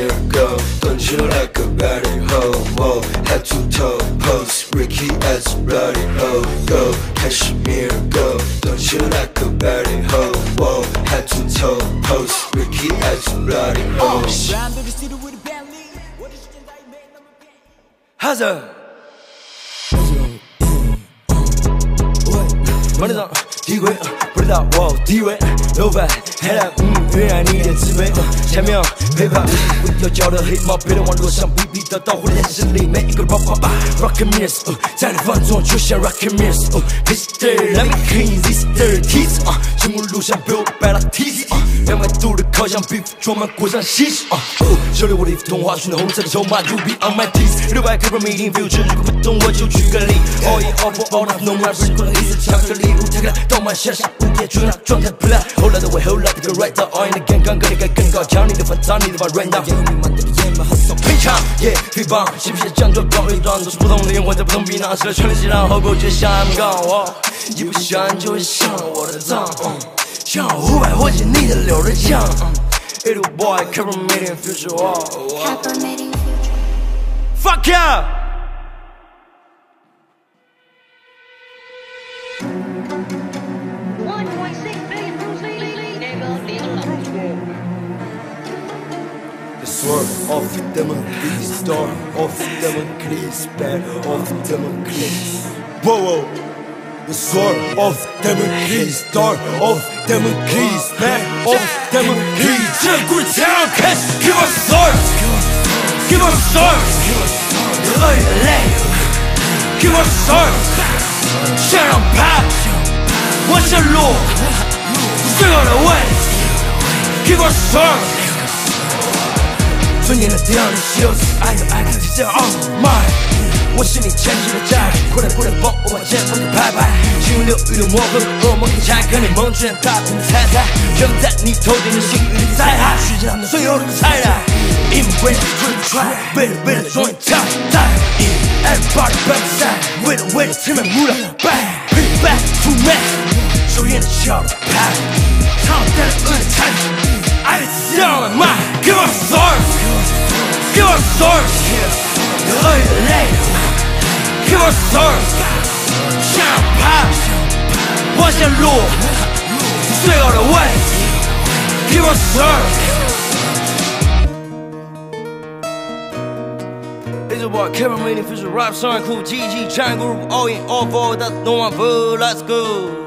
cashmere girl, don't you like a body hoe? Whoa, head to toe pose, Ricky as bloody hoe. Go, cashmere girl, don't you like a body hoe? Whoa, head to toe pose, Ricky as bloody hoe. Hazard. 门里长 地轨，不知道我地位。老板，黑了，嗯，原来你也自卑。下面陪伴，不要叫的黑猫，别的网络上逼逼得到，我的眼神里每一个啪啪啪。Rock and miss，在你放纵就像 Rock and miss，Mister，Let me clean this dirty teeth，节目录像被我掰了 teeth，两百度的烤箱皮肤装满裹上西施，手里我的一幅童话，选的红色的筹码，Ruby on my teeth，六百克 meeting future，如果不懂我就举个例，All in all for all that，No more，不是过了一次巧克力。舞台到满下下午夜中央状态 plan，后来的我后来的个 right all in the game，刚刚你该更高，抢你的反，砸你的把 right now。非常 yeah 非棒，是不是讲究装会装，都是不同灵魂在不同皮囊，吃了全力气浪，后果就像杠，一不小心就会上我的当，像五百火箭你的流的酱，little boy cover me in future fuck yeah。Swerve off democracy, star off democracy, bad off democracy. Whoa, whoa. The sword of democracy, star of democracy, bad off democracy. 这故事才让开始，Give us sword, give us sword，恶意的泪，Give us sword，想让爬，我想落，最后的位，Give us sword。尊严的地方，你需要是爱的爱的骄傲，My， 我是你前世的债，快点快点帮我把肩膀给拍拍，行云流雨的魔盒，噩梦一拆，看你蒙圈大片的彩彩，全部在你头顶的幸运的灾害，世界上的最后的彩蛋，Immigrant to the tribe，为了为了终于跳在，Everybody back side，为了为了前面木了，Back back to me，手烟的笑的拍，唱带着恶的残忍。I sound my give us source, give us source，恶意的 泪，give us source，想爬，我想落，最后的位，give us source。It's about Kevin Meaning, Fisher, Rap, Son, Cool, GG, Triangle, all in, all for, that's no one for, let's go.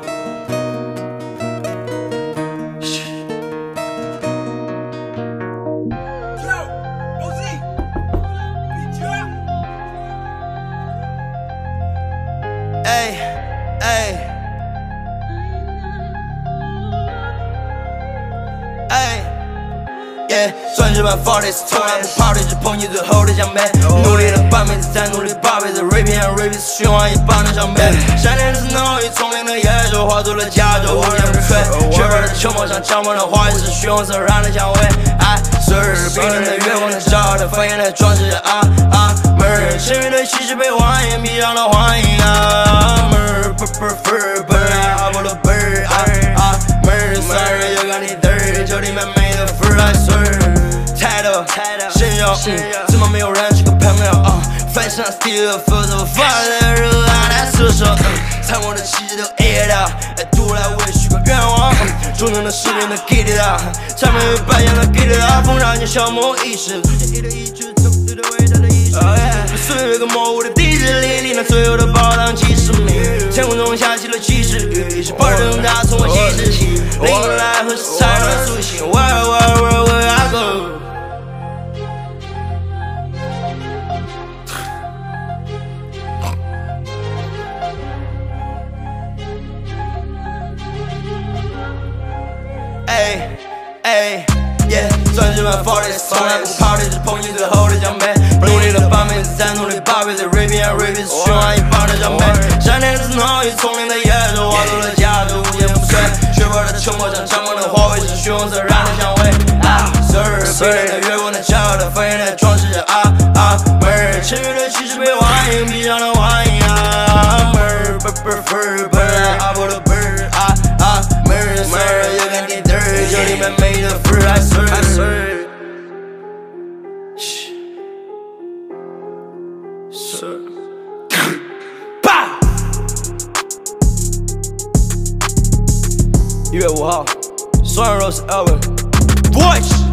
算是把 forties 从来不 party，只碰你最后的奖杯。努力了半辈子，再努力八辈子，raping and raping 循环一般的伤悲。闪电是脑里丛林的野兽，化作了加州无坚不摧。雪白的秋末像江湾的花也，是血红色染的蔷薇。I swear，冰冷的月光在照耀着繁衍的装饰啊啊，murder，深渊的气势被谎言迷上了幻影信，怎么没有人是个朋友？啊，翻上 still 否则我发了热啊，来说说，残我的气质都 eat 掉，哎，读来我也许个愿望，中等的失恋的 get it up，场面被扮演的 get it up，风让你消磨意识，一的一直走对的伟大的意识，岁月个模糊的地址里，你那最后的宝藏几十米，天空中下起了起始雨，是不能打从我记事起，灵来何哎，yeah，钻石满 forties，从来不 party，只碰你最后的奖杯。努力了半辈子，再努力八辈子，raping and raping 是循环一般的奖杯。闪电是脑里丛林的野兽，化作了家族无坚不摧。雪白的秋末像长满的花卉，是血红色染的蔷薇。啊，sir，冰冷的月光在照着繁衍的 Sir. You at Wahal. Sun Rose Elwin. Bush!